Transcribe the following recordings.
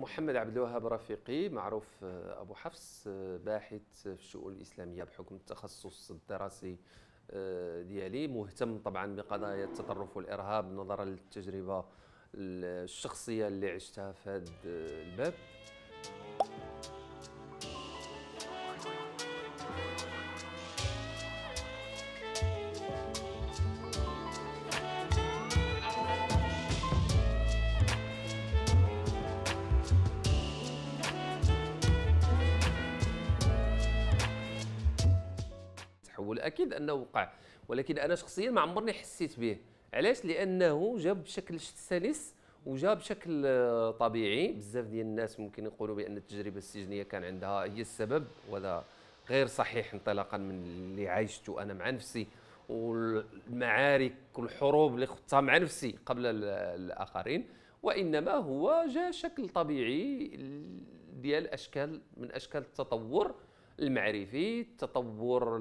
محمد عبد الوهاب رفيقي معروف آه، أبو حفص آه، باحث في الشؤون الإسلامية بحكم التخصص الدراسي آه، ديالي. مهتم طبعا بقضايا التطرف والإرهاب نظرا للتجربة الشخصية اللي عشتها في هذا الباب. أكيد انه وقع ولكن أنا شخصيا ما عمرني حسيت به. علاش؟ لأنه جا بشكل سلس وجا بشكل آه، طبيعي. بزاف ديال الناس ممكن يقولوا بأن التجربة السجنية كان عندها هي السبب وهذا غير صحيح انطلاقا من اللي عايشته أنا مع نفسي والمعارك والحروب اللي خضتها مع نفسي قبل الآخرين. وإنما هو جاء شكل طبيعي ديال أشكال من أشكال التطور. المعرفي التطور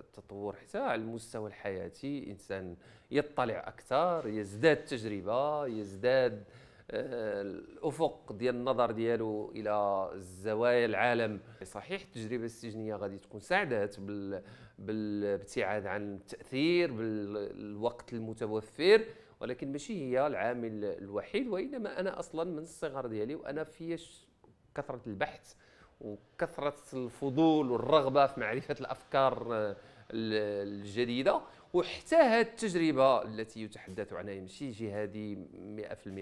التطور حتى على المستوى الحياتي. إنسان يطلع أكثر يزداد تجربة يزداد آه، الأفق ديال النظر ديالو إلى زوايا العالم. صحيح التجربة السجنية غادي تكون ساعدات بال بالابتعاد عن التأثير بالوقت المتوفر ولكن ماشي هي العامل الوحيد وإنما أنا أصلا من الصغر ديالي وأنا في كثرة البحث وكثرة الفضول والرغبة في معرفة الأفكار آه، الجديدة. وحتى هذه التجربة التي يتحدث عنها ماشي جهادي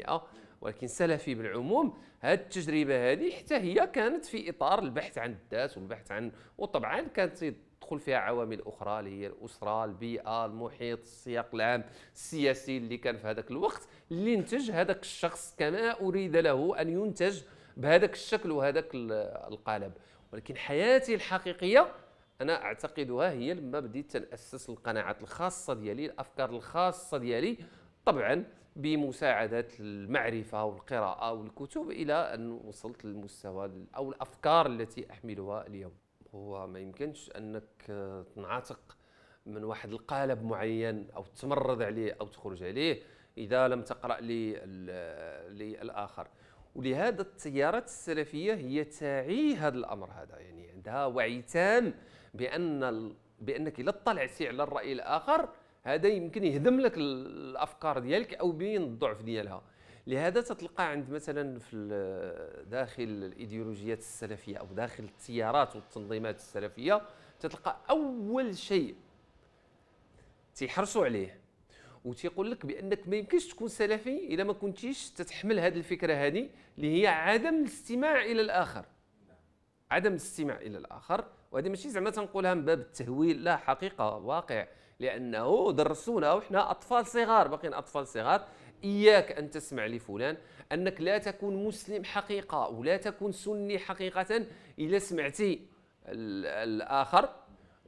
100% ولكن سلفي بالعموم هذه التجربة هذه حتى هي كانت في إطار البحث عن الذات والبحث عن وطبعا كانت تدخل فيها عوامل أخرى اللي هي الأسرة البيئة المحيط السياق العام السياسي اللي كان في هذاك الوقت اللي انتج هذاك الشخص كما أريد له أن ينتج بهذاك الشكل وهذاك القالب. ولكن حياتي الحقيقية أنا أعتقدها هي لما بديت تنأسس القناعات الخاصة ديالي الأفكار الخاصة ديالي طبعا بمساعده المعرفة والقراءة والكتب إلى أن وصلت للمستوى أو الأفكار التي أحملها اليوم. هو ما يمكنش أنك تنعتق من واحد القالب معين أو تمرد عليه أو تخرج عليه إذا لم تقرأ للاخر ولهذا التيارات السلفية هي تعي هذا الأمر هذا يعني عندها وعي تام بأن بأنك اذا اطلعتي على الراي الآخر هذا يمكن يهدم لك الأفكار ديالك أو بين الضعف ديالها. لهذا تتلقى عند مثلا في داخل الإيديولوجيات السلفية أو داخل التيارات والتنظيمات السلفية تتلقى أول شيء تيحرصوا عليه. وتيقول لك بأنك ما يمكنش تكون سلفي اذا ما كنتيش تتحمل هذه الفكرة هذه اللي هي عدم الاستماع إلى الآخر. عدم الاستماع إلى الآخر. وهذه ماشي زعما تنقولها من باب التهويل. لا حقيقة واقع. لأنه درسونا وحنا أطفال صغار. باقيين أطفال صغار. إياك أن تسمع لفلان أنك لا تكون مسلم حقيقة ولا تكون سني حقيقة اذا سمعتي الآخر.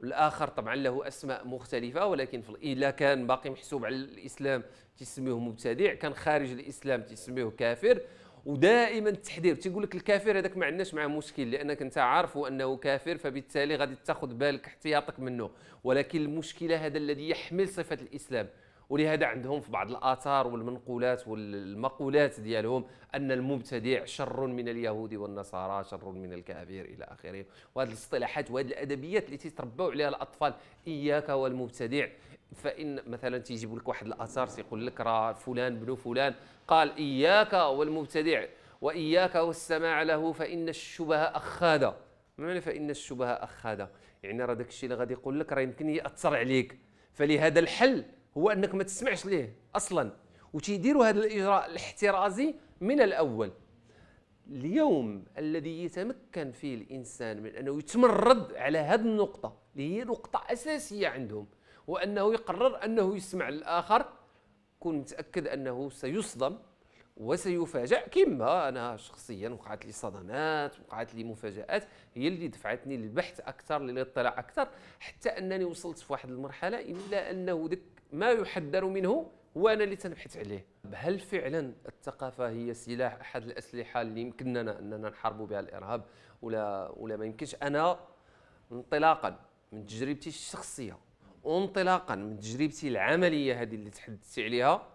الآخر طبعا له أسماء مختلفة ولكن في إلا كان باقي محسوب على الإسلام تسميه مبتدع كان خارج الإسلام تسميه كافر. ودائما التحذير تيقول لك الكافر هذاك ما عندناش معاه مشكل لأنك أنت عارف أنه كافر فبالتالي غادي تاخذ بالك احتياطك منه. ولكن المشكلة هذا الذي يحمل صفة الإسلام. ولهذا عندهم في بعض الآثار والمنقولات والمقولات ديالهم أن المبتدع شر من اليهود والنصارى شر من الكافر إلى آخره. وهذه الاصطلاحات وهذه الأدبيات التي تربوا عليها الأطفال. إياك والمبتدع. فإن مثلا تيجيب لك واحد الآثار تيقول لك راه فلان بن فلان قال إياك والمبتدع وإياك والسماع له فإن الشبه اخاذه ما معنى فإن الشبه اخاذه يعني راه داك الشيء اللي غادي يقول لك راه يمكن يأثر عليك. فلهذا الحل هو أنك ما تسمعش ليه أصلا. وتيديروا هذا الإجراء الاحترازي من الأول. اليوم الذي يتمكن فيه الإنسان من أنه يتمرد على هذه النقطة اللي هي نقطة أساسية عندهم وانه يقرر أنه يسمع للاخر كن متأكد أنه سيصدم وسيفاجأ كما أنا شخصيا وقعت لي صدمات وقعت لي مفاجآت هي اللي دفعتني للبحث أكثر للاطلاع أكثر حتى أنني وصلت في واحد المرحلة الا أنه دك ما يحذر منه هو أنا اللي تنبحث عليه. هل فعلا الثقافة هي سلاح أحد الأسلحة اللي يمكننا أننا نحاربوا بها الإرهاب؟ ولا ولا ما يمكنش؟ أنا انطلاقا من تجربتي الشخصية وانطلاقا من تجربتي العملية هذه اللي تحدثتي عليها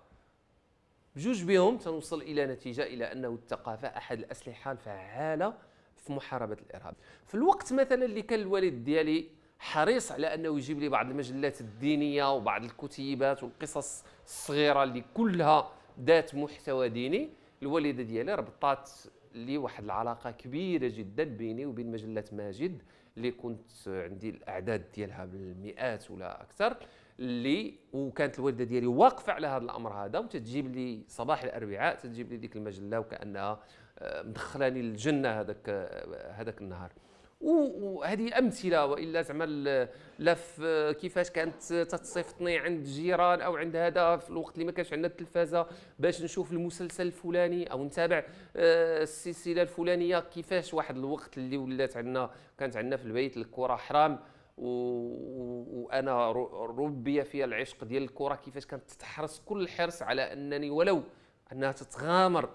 بجوج بهم تنوصل إلى نتيجة إلى أنه الثقافة أحد الأسلحة الفعالة في محاربة الإرهاب. في الوقت مثلا اللي كان الوالد ديالي حريص على أنه يجيب لي بعض المجلات الدينية وبعض الكتيبات والقصص الصغيرة اللي كلها ذات محتوى ديني. الوالدة ديالي ربطات لي واحد العلاقة كبيرة جدا بيني وبين مجلة ماجد اللي كنت عندي الأعداد ديالها بالمئات ولا أكثر اللي وكانت الوالدة ديالي واقفة على هذا الأمر هذا وتتجيب لي صباح الأربعاء تجيب لي ديك المجلة وكأنها آه، مدخلاني الجنة هذاك آه، هذاك النهار. وهذه أمثلة وإلا زعما لا في كيفاش كانت تتصيفطني عند جيران أو عند هذا في الوقت اللي ما كانش عندنا التلفازة باش نشوف المسلسل الفلاني أو نتابع آه، السلسلة الفلانية كيفاش واحد الوقت اللي ولات عندنا كانت عندنا في البيت الكرة حرام وأنا ربي فيها العشق ديال الكرة كيفاش كانت تحرص كل الحرص على أنني ولو أنها تتغامر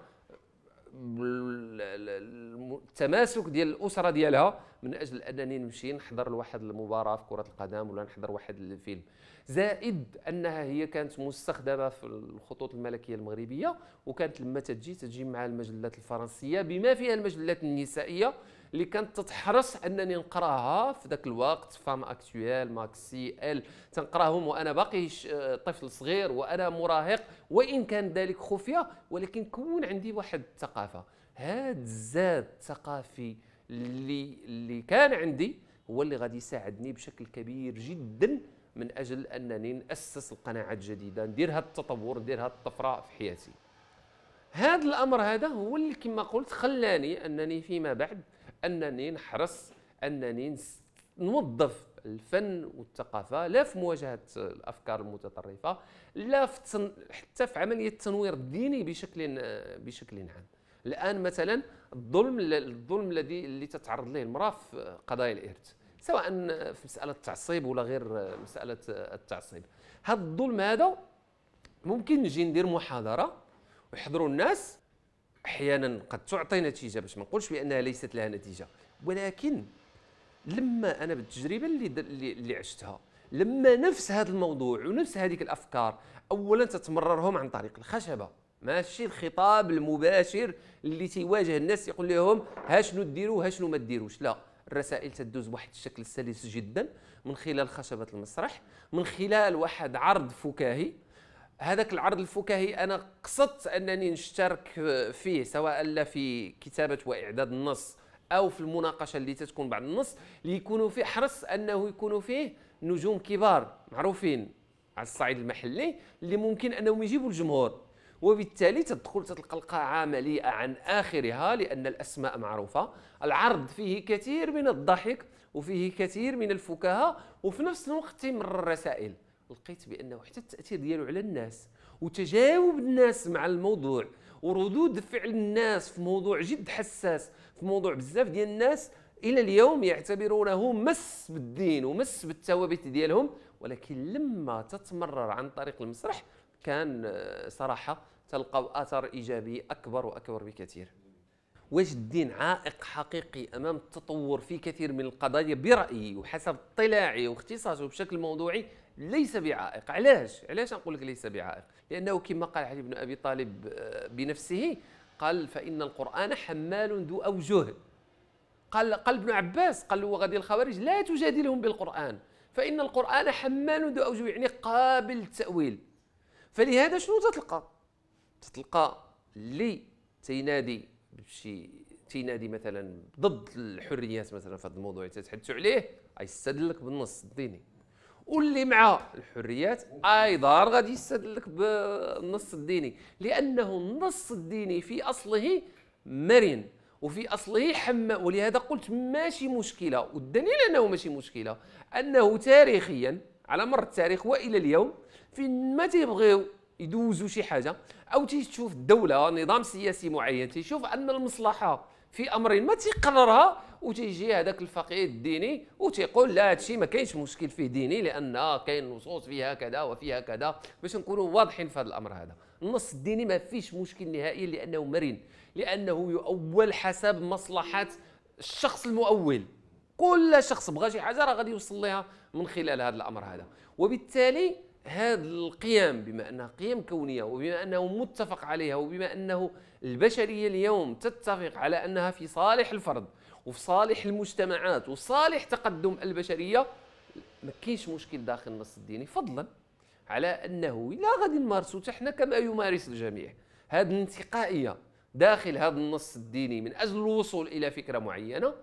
التماسك ديال الأسرة ديالها من أجل أنني نمشي نحضر لواحد المباراة في كرة القدم ولا نحضر واحد الفيلم. زائد أنها هي كانت مستخدمة في الخطوط الملكية المغربية وكانت لما تجي تجي مع المجلات الفرنسية بما فيها المجلات النسائية اللي كانت تتحرص أنني نقراها في ذاك الوقت فام أكتويل ماكسي ال تنقراهم وأنا باقي طفل صغير وأنا مراهق وإن كان ذلك خفية ولكن كون عندي واحد الثقافه هذا الزاد الثقافي اللي اللي كان عندي هو اللي غادي يساعدني بشكل كبير جدا من أجل أنني نأسس القناعات الجديدة ندير هذا التطور ندير هذه الطفرة في حياتي. هذا الأمر هذا هو اللي كما قلت خلاني أنني فيما بعد أنني نحرص أنني نوظف الفن والثقافة لا في مواجهة الأفكار المتطرفة لا في تن... حتى في عملية التنوير الديني بشكل بشكل عام. الآن مثلا الظلم الظلم الذي اللي تتعرض له المرأة في قضايا الإرث سواء في مسألة التعصيب ولا غير مسألة التعصيب. هذا الظلم هذا ممكن نجي ندير محاضرة ويحضروا الناس أحيانا قد تعطي نتيجة باش ما نقولش بأنها ليست لها نتيجة. ولكن لما أنا بالتجربة اللي اللي عشتها لما نفس هذا الموضوع ونفس هذيك الأفكار اولا تتمررهم عن طريق الخشبة. ماشي الخطاب المباشر اللي تيواجه الناس يقول لهم ها شنو ديروا ها شنو ما ديروش. لا الرسائل تدوز بواحد الشكل سلس جدا من خلال خشبة المسرح من خلال واحد عرض فكاهي. هذاك العرض الفكاهي أنا قصدت أنني نشترك فيه سواء لا في كتابة وإعداد النص أو في المناقشة اللي تتكون بعد النص ليكونوا فيه حرص أنه يكونوا فيه نجوم كبار معروفين على الصعيد المحلي اللي ممكن أنهم يجيبوا الجمهور. وبالتالي تدخل تلقى القاعة مليئة عن آخرها لأن الأسماء معروفة. العرض فيه كثير من الضحك وفيه كثير من الفكاهة وفي نفس الوقت تمر الرسائل. لقيت بأنه حتى التأثير ديالو على الناس وتجاوب الناس مع الموضوع وردود فعل الناس في موضوع جد حساس في موضوع بزاف ديال الناس إلى اليوم يعتبرونه مس بالدين ومس بالثوابت ديالهم ولكن لما تتمرر عن طريق المسرح كان آه، صراحة تلقى أثر إيجابي أكبر وأكبر بكثير. واش الدين عائق حقيقي أمام التطور في كثير من القضايا برأيي وحسب اطلاعي واختصاصي بشكل موضوعي ليس بعائق. علاش؟ علاش نقول لك ليس بعائق؟ لأنه كما قال علي بن أبي طالب آه، بنفسه قال فإن القرآن حمال ذو أوجه. قال قال ابن عباس قال له غادي الخوارج لا تجادلهم بالقرآن. فإن القرآن حمال ذو أوجه يعني قابل للتأويل. فلهذا شنو تتلقى؟ تتلقى اللي تينادي بشي تينادي مثلا ضد الحريات مثلا في هذا الموضوع تتحدثوا عليه يستدلك بالنص الديني. واللي مع الحريات أيضا غادي يستدلك بالنص الديني لأنه النص الديني في أصله مرن وفي أصله حماء ولهذا قلت ماشي مشكلة والدليل أنه ماشي مشكلة أنه تاريخيا على مر التاريخ وإلى اليوم فين ما تيبغيو يدوزوا شي حاجة أو تشوف الدولة نظام سياسي معين تيشوف أن المصلحة في أمر ما تيقررها وتيجي هذاك الفقيه الديني وتيقول لا هادشي ما كاينش مشكل فيه ديني لأن كاين نصوص فيها كذا وفيها كذا باش نكونوا واضحين في هذا الأمر هذا. النص الديني ما فيش مشكل نهائيا لأنه مرن لأنه يؤول حسب مصلحة الشخص المؤول. كل شخص بغى شي حاجة راه غادي يوصل لها من خلال هذا الأمر هذا. وبالتالي هذه القيم بما أنها قيم كونية وبما أنه متفق عليها وبما أنه البشرية اليوم تتفق على أنها في صالح الفرد وفي صالح المجتمعات وصالح تقدم البشرية. ما كاينش مشكل داخل النص الديني فضلا على أنه لا غادي نمارسوا حنا كما يمارس الجميع. هذه الانتقائيه داخل هذا النص الديني من أجل الوصول إلى فكرة معينة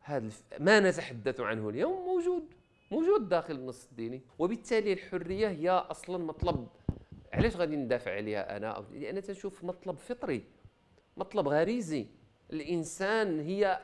هذا ما نتحدث عنه اليوم موجود موجود داخل النص الديني. وبالتالي الحرية هي أصلا مطلب علاش غادي ندافع عليها أنا؟ لأن تنشوف مطلب فطري مطلب غريزي. الإنسان هي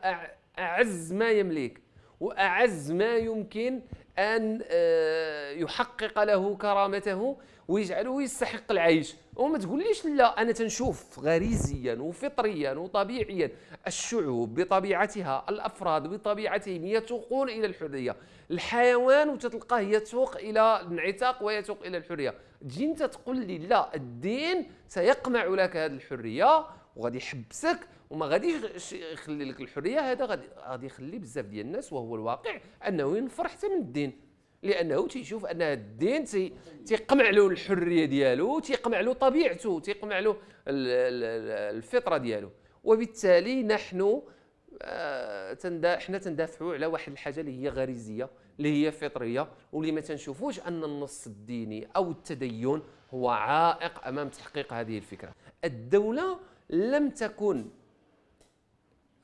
أعز ما يملك وأعز ما يمكن أن آه، يحقق له كرامته ويجعله يستحق العيش. وما تقوليش لا أنا تنشوف غريزيا وفطريا وطبيعيا. الشعوب بطبيعتها الأفراد بطبيعتهم يتوقون إلى الحرية. الحيوان وتتلقاه يتوق إلى الانعتاق ويتوق إلى الحرية. تجي انت تقول لي لا الدين سيقمع لك هذه الحرية وغادي يحبسك وما غاديش يخلي لك الحرية. هذا غادي غادي يخلي بزاف ديال الناس وهو الواقع أنه ينفر حتى من الدين لأنه تيشوف أن الدين تيقمع له الحرية ديالو تيقمع له طبيعته تيقمع له الفطرة ديالو. وبالتالي نحن آه حنا تندافعوا على واحد الحاجة اللي هي غريزية اللي هي فطرية واللي ما تنشوفوش أن النص الديني أو التدين هو عائق أمام تحقيق هذه الفكرة. الدولة لم تكن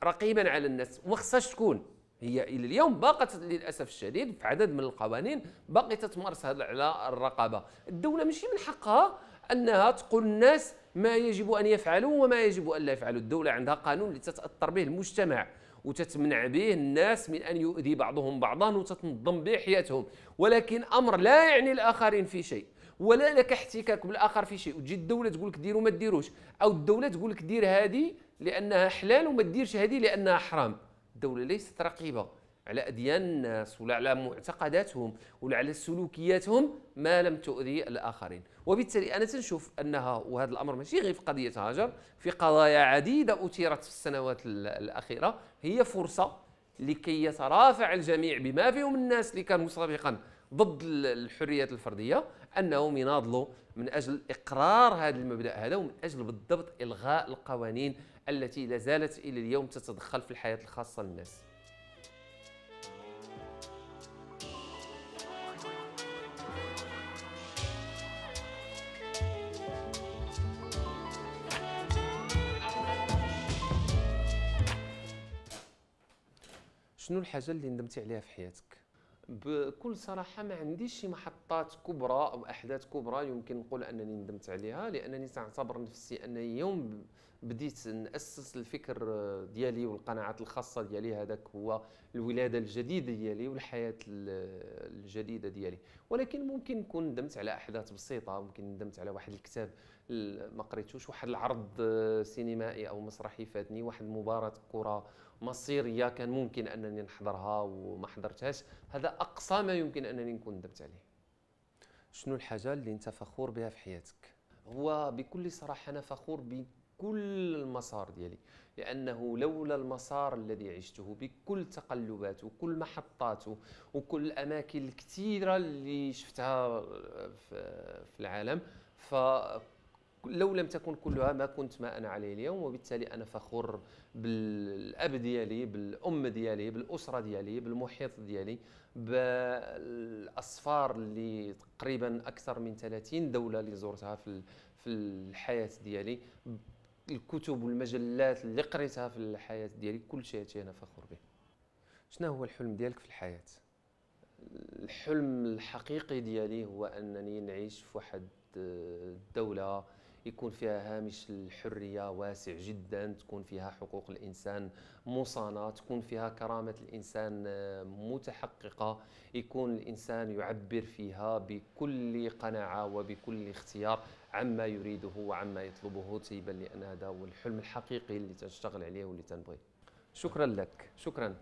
رقيبا على الناس وما خصهاش تكون؟ هي إلى اليوم باقت للأسف الشديد في عدد من القوانين باقي تتمارس على الرقابة. الدولة ماشي من حقها أنها تقول الناس ما يجب أن يفعلوا وما يجب أن لا يفعلوا. الدولة عندها قانون اللي تتأثر به المجتمع وتتمنع به الناس من أن يؤذي بعضهم بعضا وتتنظم به حياتهم. ولكن أمر لا يعني الآخرين في شيء ولا لك احتكاك بالآخر في شيء. وتجي الدولة تقول لك ديروا ما ديروش أو الدولة تقول لك دير هذه لأنها حلال وما ديرش هذه لأنها حرام. الدولة ليست رقيبة. على أديان الناس ولا على معتقداتهم ولا على سلوكياتهم ما لم تؤذي الآخرين. وبالتالي أنا تنشوف أنها وهذا الأمر ماشي غير في قضية هاجر في قضايا عديدة أثيرت في السنوات الأخيرة. هي فرصة لكي يترافع الجميع بما فيهم الناس اللي كانوا سابقا ضد الحريات الفردية انهم يناضلوا من أجل إقرار هذا المبدأ هذا ومن أجل بالضبط إلغاء القوانين التي لا زالت إلى اليوم تتدخل في الحياة الخاصة للناس. شنو الحاجة اللي ندمتي عليها في حياتك؟ بكل صراحة ما عنديش شي محطات كبرى أو أحداث كبرى يمكن نقول أنني ندمت عليها لأنني تعتبر نفسي أن يوم بديت نأسس الفكر ديالي والقناعات الخاصة ديالي هذاك هو الولادة الجديدة ديالي والحياة الجديدة ديالي. ولكن ممكن نكون ندمت على أحداث بسيطة ممكن ندمت على واحد الكتاب ما قريتوش واحد العرض سينمائي أو مسرحي فاتني واحد مباراة كرة مصيرية كان ممكن أنني نحضرها وما حضرتهاش. هذا أقصى ما يمكن أنني نكون ندمت عليه. شنو الحاجة اللي أنت فخور بها في حياتك؟ هو بكل صراحة أنا فخور بكل المسار ديالي لأنه لولا المسار الذي عشته بكل تقلباته وكل محطاته وكل الأماكن الكثيرة اللي شفتها في العالم ف لو لم تكن كلها ما كنت ما أنا عليه اليوم وبالتالي أنا فخور بالأب ديالي بالأم ديالي بالأسرة ديالي بالمحيط ديالي. بالأصفار اللي تقريبا أكثر من 30 دولة اللي زرتها في في الحياة ديالي. الكتب والمجلات اللي قريتها في الحياة ديالي كل شيء أنا فخور به. شنو هو الحلم ديالك في الحياة؟ الحلم الحقيقي ديالي هو أنني نعيش في واحد الدولة يكون فيها هامش الحرية واسع جدا تكون فيها حقوق الإنسان مصانة تكون فيها كرامة الإنسان آه، متحققة. يكون الإنسان يعبر فيها بكل قناعة وبكل اختيار عما يريده وعما يطلبه تيبان لأن هذا هو الحلم الحقيقي اللي تشتغل عليه واللي تنبغيه شكرا لك. شكرا.